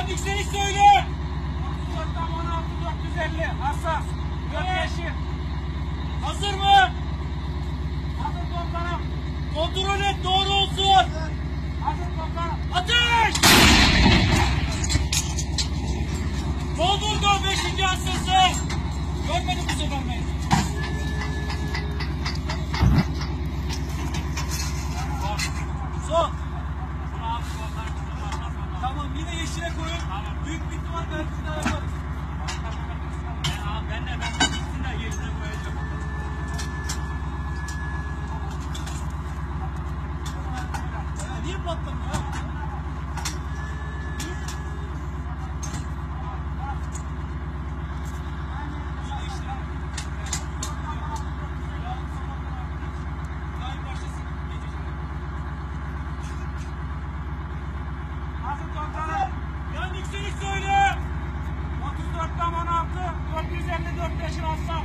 Sen yükseliş söyle. 34'ten 16 450 hassas. 4 yeşil. Hazır mı? Hazır komutanım. Kontrol et doğru olsun. Hazır komutanım. Ateş! Doldurdu 5. hassası. yine yeşile koyun. Tamam. Büyük bir ihtimal belki daha yapar. Ben de ben de gitsin de yeşile koyacağım. Ya niye patlamıyor? Attention offside.